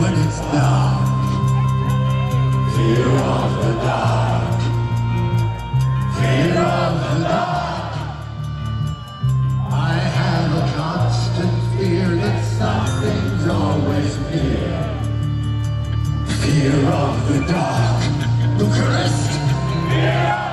when it's dark. Fear of the dark. Fear of the dark. I have a constant fear that something's always near. Fear of the dark. Bucharest. Fear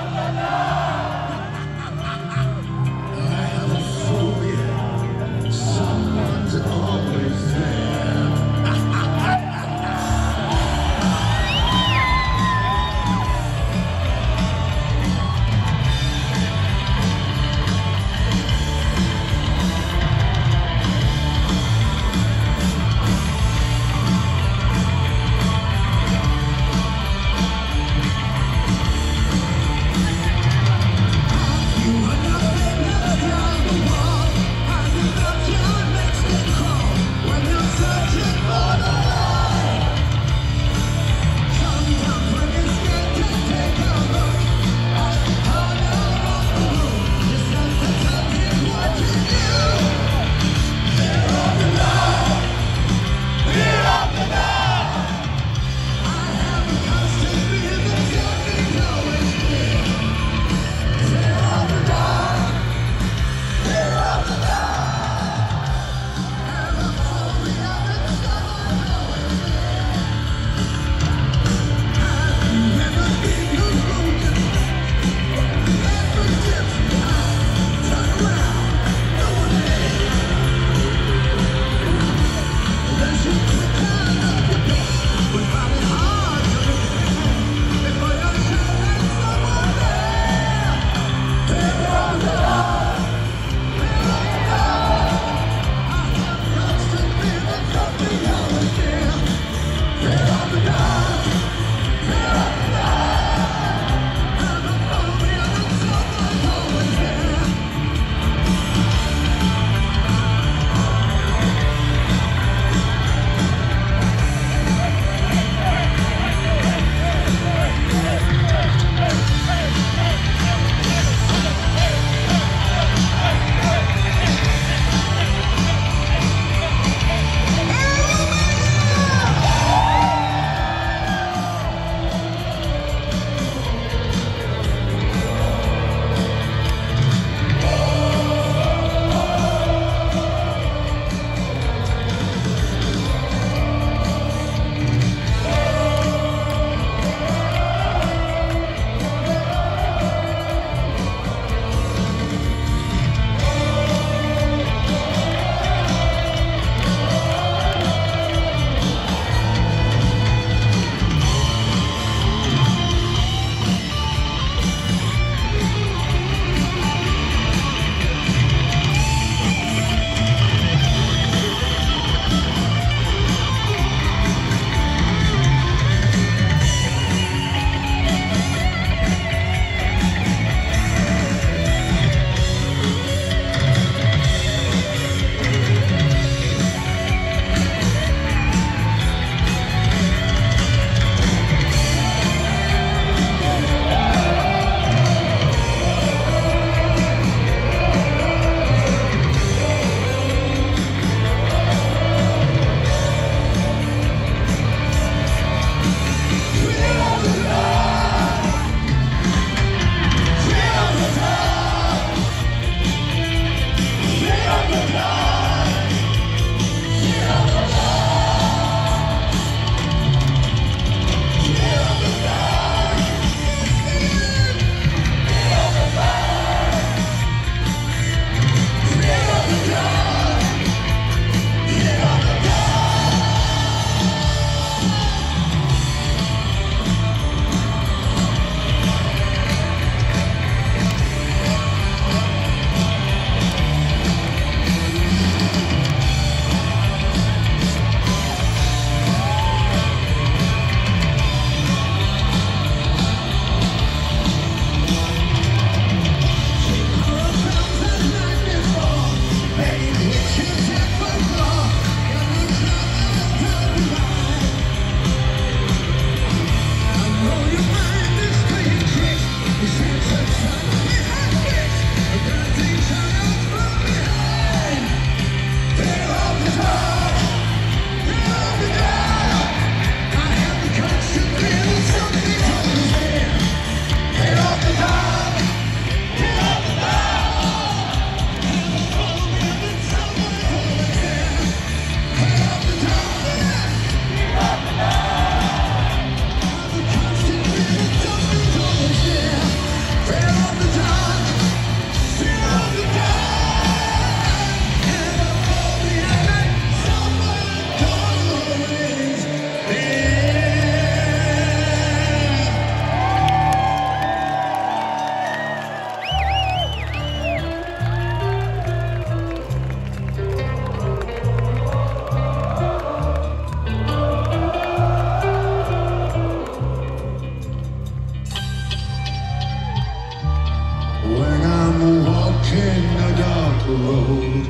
road,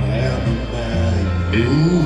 I am a man.